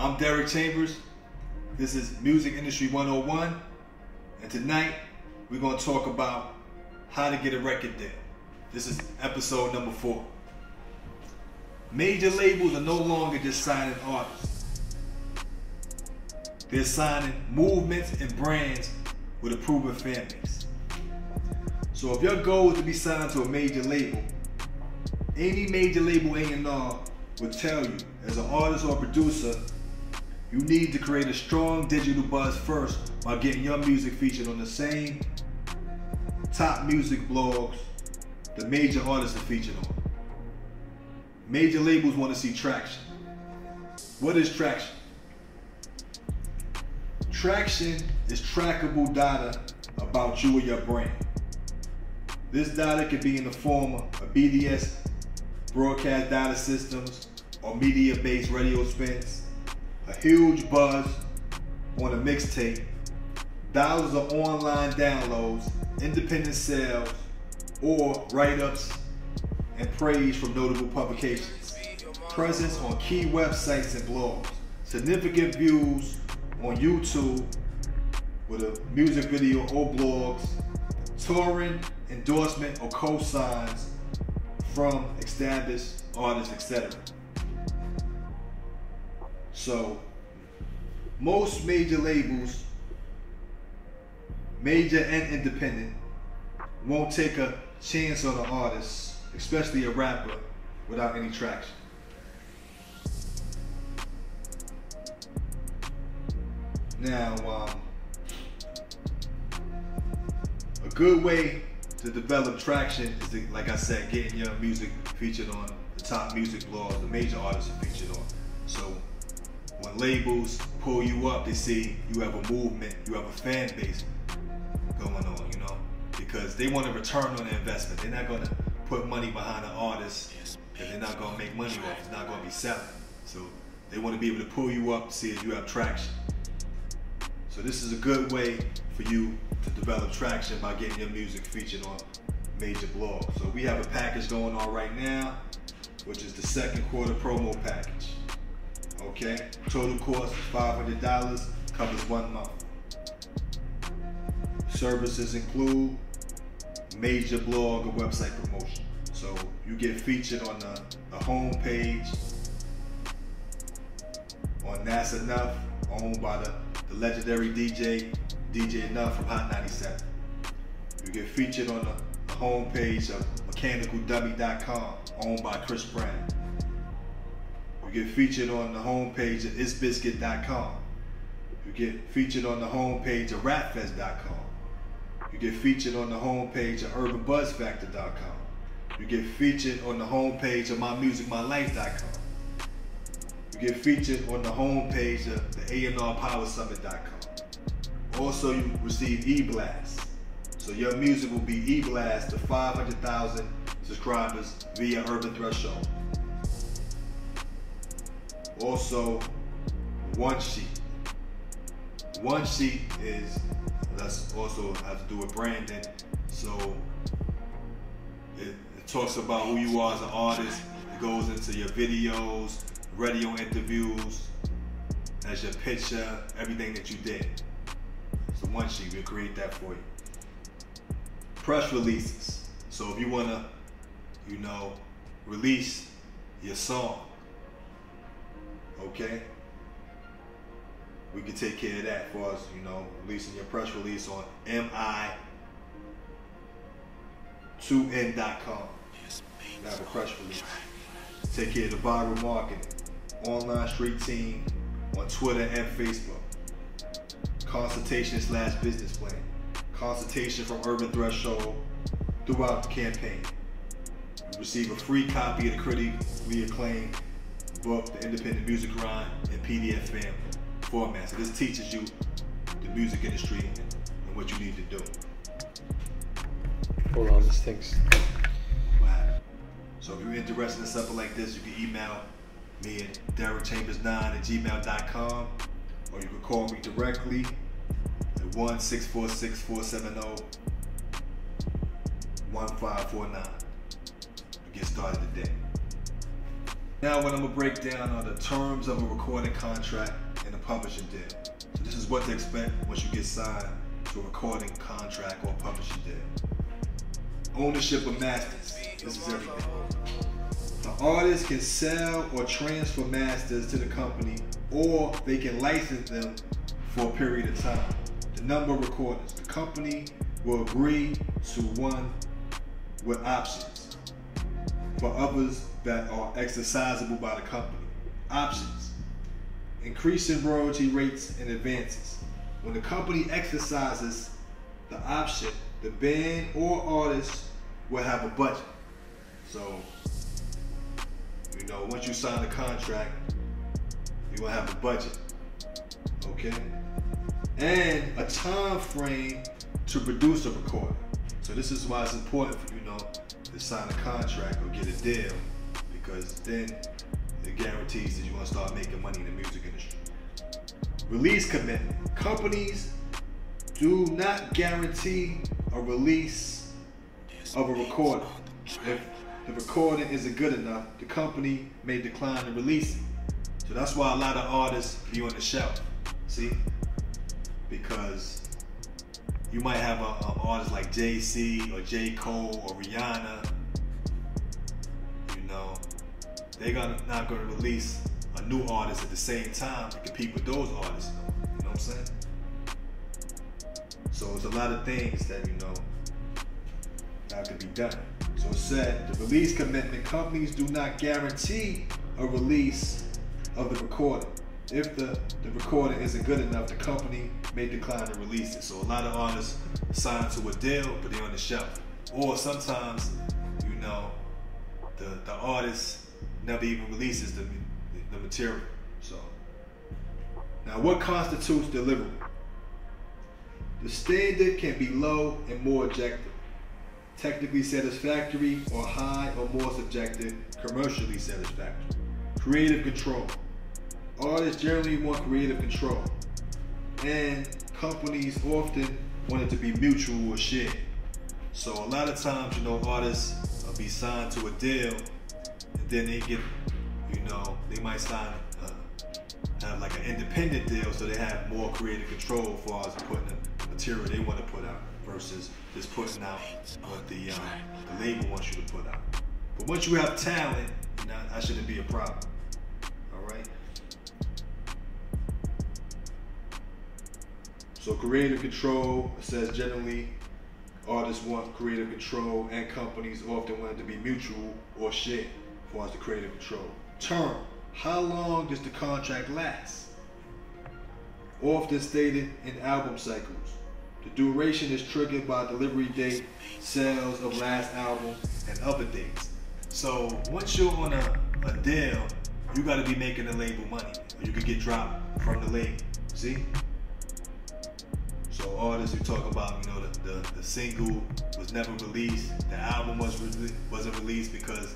I'm Derek Chambers. This is Music Industry 101. And tonight we're going to talk about how to get a record deal. This is episode number four. Major labels are no longer just signing artists. They're signing movements and brands with a proven. So if your goal is to be signed to a major label, any major label A&R will tell you, as an artist or producer, you need to create a strong digital buzz first by getting your music featured on the same top music blogs the major artists are featured on. Major labels want to see traction. What is traction? Traction is trackable data about you or your brand. This data could be in the form of BDS broadcast data systems or media-based radio spins, a huge buzz on a mixtape, thousands of online downloads, independent sales, or write-ups and praise from notable publications, presence on key websites and blogs, significant views on YouTube with a music video or blogs, touring, endorsement, or co-signs from established artists, etc. So, most major labels, major and independent, won't take a chance on an artist, especially a rapper, without any traction. Now, um, a good way to develop traction is, to, like I said, getting your music featured on the top music blogs, the major artists are featured on. Labels pull you up, to see you have a movement, you have a fan base going on, you know, because they want a return on the investment. They're not going to put money behind an artist that they're not going to make money off. It's not going to be selling. So they want to be able to pull you up to see if you have traction. So this is a good way for you to develop traction by getting your music featured on major blogs. So we have a package going on right now, which is the second quarter promo package. Okay, total cost is $500, covers one month. Services include major blog or website promotion. So you get featured on the, the home page on That's Enough, owned by the, the legendary DJ, DJ Enuff from Hot 97. You get featured on the, the home page of mechanicaldummy.com, owned by Chris Brown. You get featured on the homepage of isbiscuit.com. You get featured on the homepage of rapfest.com. You get featured on the homepage of urbanbuzzfactor.com. You get featured on the homepage of mymusicmylife.com. You get featured on the homepage of the A&R Also, you receive e-blasts. So your music will be e-blast to 500,000 subscribers via Urban Threshold. Also, one sheet. One sheet is that's also have to do with branding. So it, it talks about who you are as an artist. It goes into your videos, radio interviews, as your picture, everything that you did. So one sheet, we'll create that for you. Press releases. So if you wanna, you know, release your song, okay? We can take care of that for us, you know, releasing your press release on mi2n.com. Have a press release. Take care of the viral marketing, online street team on Twitter and Facebook. Consultation slash business plan. Consultation from Urban Threshold throughout the campaign. You receive a free copy of the critically acclaimed book, The Independent Music Grind, in PDF family format. So this teaches you the music industry and, and what you need to do. Hold on, this thing's. Happened? So if you're interested in something like this, you can email me at derekchambers9 at gmail.com or you can call me directly at 1 646 470 1549 to get started today. Now what I'm gonna break down are the terms of a recording contract and a publishing deal. So this is what to expect once you get signed to a recording contract or publishing deal. Ownership of masters. This is everything. The artist can sell or transfer masters to the company or they can license them for a period of time. The number of recordings. The company will agree to one with options for others that are exercisable by the company. Options. Increasing royalty rates and advances. When the company exercises the option, the band or artist will have a budget. So, you know, once you sign the contract, you will have a budget. Okay? And a time frame to produce a recording. So this is why it's important for you know to sign a contract or get a deal because then it guarantees that you're gonna start making money in the music industry. Release commitment. Companies do not guarantee a release of a recording. If the recording isn't good enough, the company may decline to release it. So that's why a lot of artists be on the shelf. See? Because you might have an artist like Jay-Z or J. Cole or Rihanna. You know, they're gonna not gonna release a new artist at the same time to compete with those artists. You know what I'm saying? So there's a lot of things that you know that could be done. So it said the release commitment companies do not guarantee a release of the recording. If the, the recording isn't good enough, the company may decline to release it. So a lot of artists sign to a deal, but they're on the shelf. Or sometimes, you know, the, the artist never even releases the, the material. So now what constitutes deliverable? The standard can be low and more objective, technically satisfactory or high or more subjective, commercially satisfactory. Creative control. Artists generally want creative control, and companies often want it to be mutual or shared. So a lot of times, you know, artists will be signed to a deal, and then they get, you know, they might sign, uh, have like an independent deal, so they have more creative control as far as putting the material they want to put out versus just putting out what the um, the label wants you to put out. But once you have talent, that shouldn't be a problem. So creative control says generally artists want creative control and companies often want it to be mutual or shared as far as the creative control. Term. How long does the contract last? Often stated in album cycles. The duration is triggered by delivery date, sales of last album, and other dates. So once you're on a, a deal, you gotta be making the label money. Or you could get dropped from the label. See? So artists who talk about, you know, the, the, the single was never released, the album was re- wasn't released because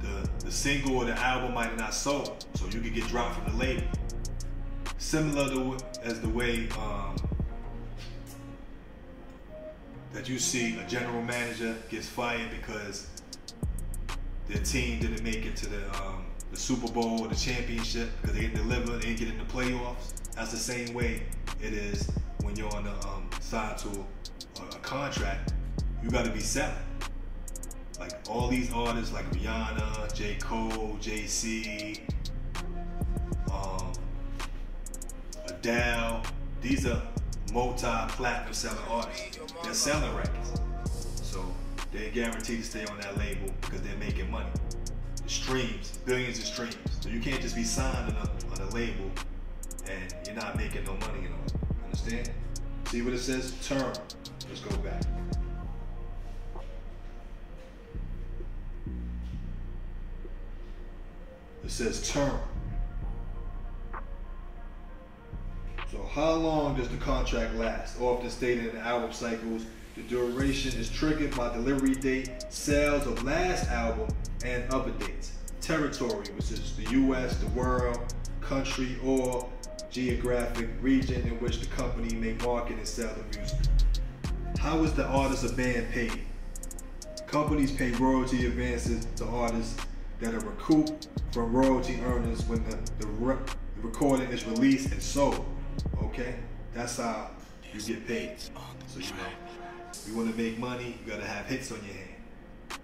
the the single or the album might have not sold, so you could get dropped from the label. Similar to as the way um, that you see a general manager gets fired because their team didn't make it to the um, the Super Bowl or the championship because they didn't deliver, they didn't get in the playoffs. That's the same way it is when you're on a um, side to a, a contract. You got to be selling. Like all these artists, like Rihanna, J. Cole, Z, um, Adele. These are multi-platinum selling artists. They're selling records, so they're guaranteed to stay on that label because they're making money. The streams, billions of streams. So you can't just be signed on a, on a label and you're not making no money and all. Understand? See what it says? Term. Let's go back. It says term. So how long does the contract last? Often stated in the album cycles, the duration is triggered by delivery date, sales of last album, and other dates. Territory, which is the US, the world, country, or geographic region in which the company may market and sell the music. How is the artist or band paid? Companies pay royalty advances to artists that are recouped from royalty earnings when the, the, re- the recording is released and sold. Okay? That's how you get paid. So, you know, you want to make money, you got to have hits on your hand.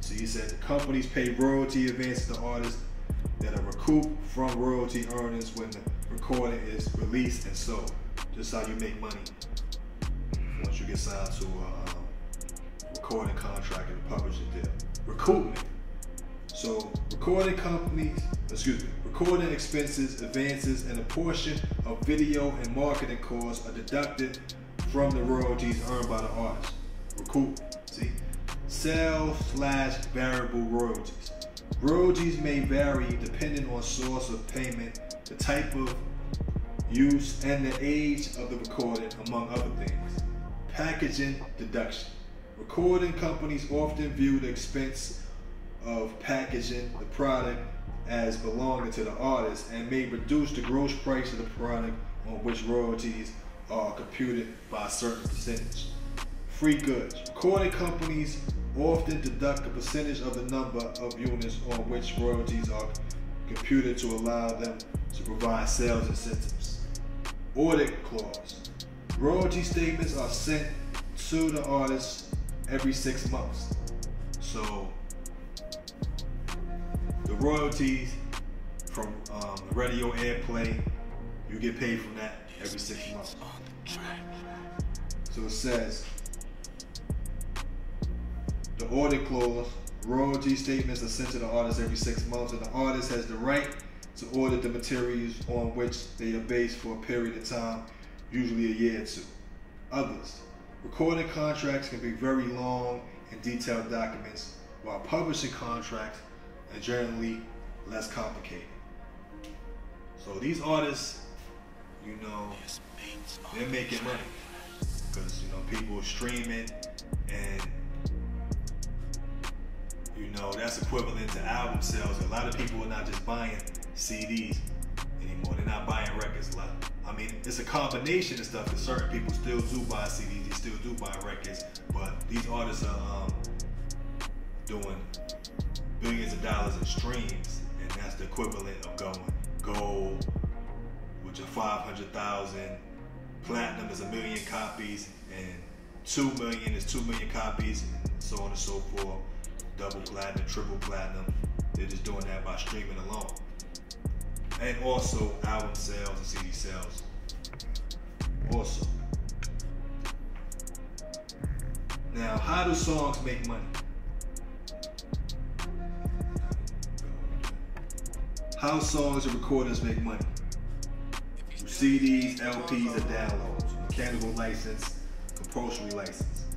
So you said companies pay royalty advances to artists that are recouped from royalty earnings when the recording is released and sold. Just how you make money once you get signed to a um, recording contract and a publishing deal. Recoupment. So recording companies, excuse me, recording expenses, advances, and a portion of video and marketing costs are deducted from the royalties earned by the artist. Recoup. See? Sales slash variable royalties. Royalties may vary depending on source of payment, the type of use, and the age of the recording, among other things. Packaging deduction. Recording companies often view the expense of packaging the product as belonging to the artist and may reduce the gross price of the product on which royalties are computed by a certain percentage. Free goods. Recording companies often deduct a percentage of the number of units on which royalties are computed to allow them to provide sales incentives. Audit clause. Royalty statements are sent to the artist every six months. So the royalties from um, radio airplay, you get paid from that every six months. So it says the audit clause, royalty statements are sent to the artist every six months, and the artist has the right to audit the materials on which they are based for a period of time, usually a year or two. Others, recording contracts can be very long and detailed documents, while publishing contracts are generally less complicated. So these artists, you know, they're making money because you know people are streaming and you know that's equivalent to album sales. A lot of people are not just buying CDs anymore. They're not buying records a lot. I mean, it's a combination of stuff. Because certain people still do buy CDs, they still do buy records, but these artists are um, doing billions of dollars in streams, and that's the equivalent of going gold, which are 500,000. Platinum is a million copies, and two million is two million copies, and so on and so forth. Double platinum, triple platinum. They're just doing that by streaming alone and also album sales and CD sales. Also. Now, how do songs make money? How songs and recordings make money? CDs, LPs, or downloads, mechanical license, compulsory license.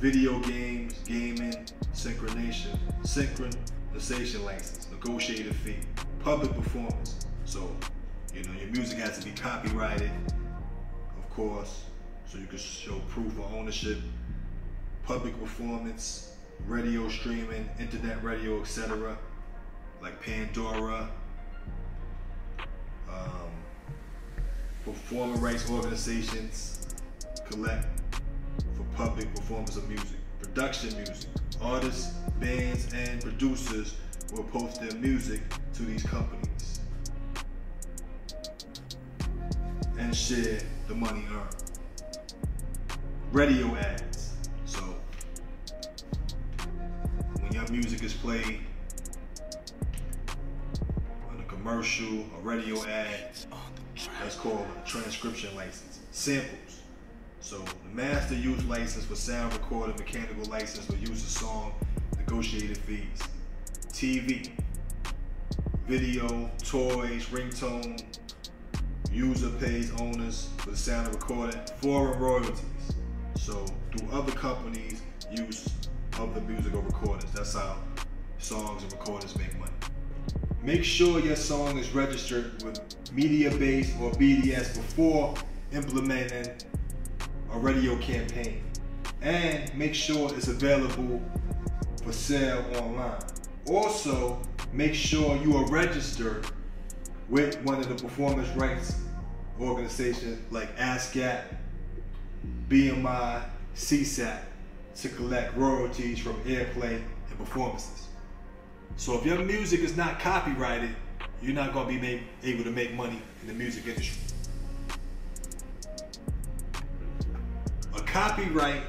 Video games, gaming, synchronization, synchronization license, negotiated fee public performance. So, you know, your music has to be copyrighted, of course, so you can show proof of ownership. Public performance, radio streaming, internet radio, etc., like Pandora. Um, performer rights organizations collect public performance of music. Production music. Artists, bands, and producers will post their music to these companies and share the money earned. Radio ads. So when your music is played on a commercial, a radio ad, that's called a transcription license. Samples. So the master use license for sound recording, mechanical license for use of song, negotiated fees. TV, video, toys, ringtone, user pays owners for the sound of recording, foreign royalties. So do other companies use of the musical recordings. That's how songs and recordings make money. Make sure your song is registered with Mediabase or BDS before implementing a radio campaign. And make sure it's available for sale online. Also, make sure you are registered with one of the performance rights organizations like ASCAP, BMI, SESAC to collect royalties from airplay and performances. So if your music is not copyrighted, you're not gonna be able to make money in the music industry. Copyright,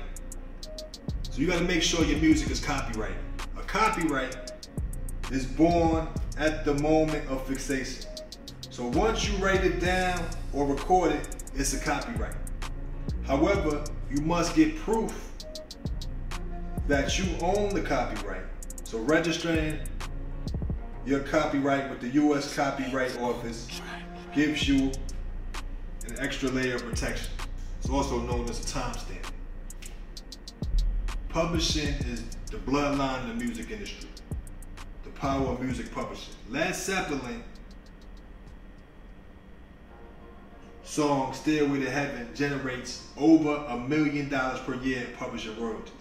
so you gotta make sure your music is copyrighted. A copyright is born at the moment of fixation. So once you write it down or record it, it's a copyright. However, you must get proof that you own the copyright. So registering your copyright with the U.S. Copyright Office gives you an extra layer of protection. It's also known as a timestamp. Publishing is the bloodline of the music industry. The power of music publishing. Led Zeppelin song Stairway to Heaven generates over a million dollars per year in publishing royalties.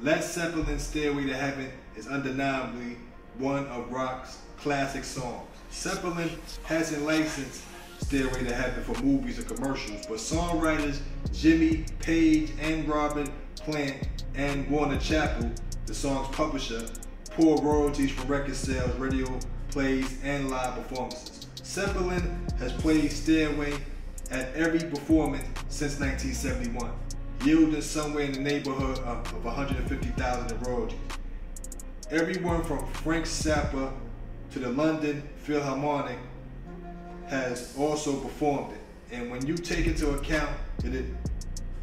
Led Zeppelin's Stairway to Heaven is undeniably one of rock's classic songs. Zeppelin hasn't licensed Stairway to Heaven for movies and commercials, but songwriters Jimmy Page and Robert Plant and Warner Chappell, the song's publisher, pour royalties from record sales, radio plays, and live performances. Zeppelin has played Stairway at every performance since 1971, yielding somewhere in the neighborhood of, of 150,000 in royalties. Everyone from Frank Zappa to the London Philharmonic has also performed it. And when you take into account that it,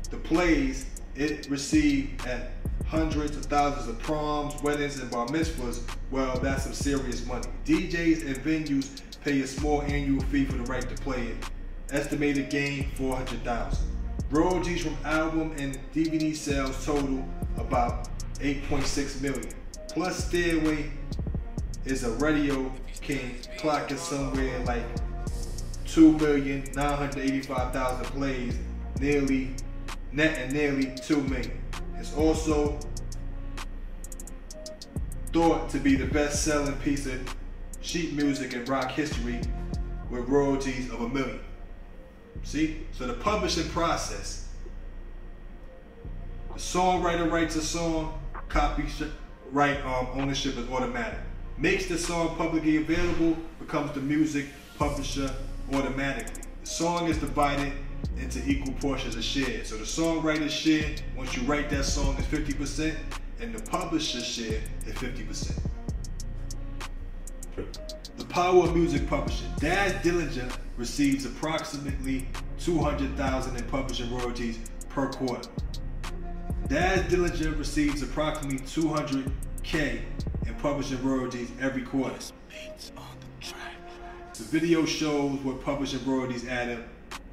the plays it received at hundreds of thousands of proms, weddings, and bar mitzvahs, well, that's some serious money. DJs and venues pay a small annual fee for the right to play it. Estimated gain 400,000. Royalties from album and DVD sales total about 8.6 million. Plus Stairway is a radio king clocking somewhere like 2,985,000 plays, nearly net and nearly 2 million. It's also thought to be the best selling piece of sheet music in rock history with royalties of a million. See? So the publishing process, the songwriter writes a song, copyright um, ownership is automatic makes the song publicly available, becomes the music publisher automatically. The song is divided into equal portions of share. So the songwriter's share, once you write that song, is 50%, and the publisher's share is 50%. The power of music publishing. Daz Dillinger receives approximately 200,000 in publishing royalties per quarter. Daz Dillinger receives approximately 200k in publishing royalties every quarter. The video shows what publishing royalties add up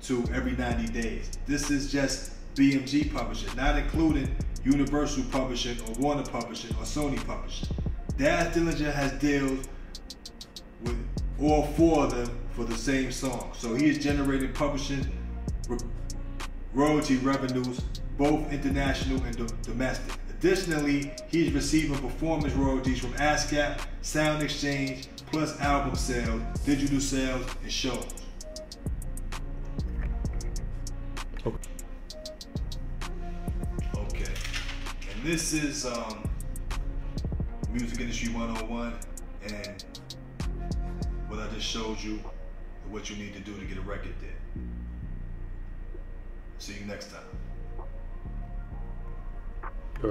to every 90 days. This is just BMG publishing, not including Universal Publishing or Warner Publishing or Sony Publishing. Daz Dillinger has deals with all four of them for the same song. So he is generating publishing royalty revenues, both international and domestic. Additionally, he's receiving performance royalties from ASCAP, Sound Exchange, plus album sales, digital sales, and shows. Okay. Okay. And this is um, Music Industry 101 and what I just showed you what you need to do to get a record there. See you next time.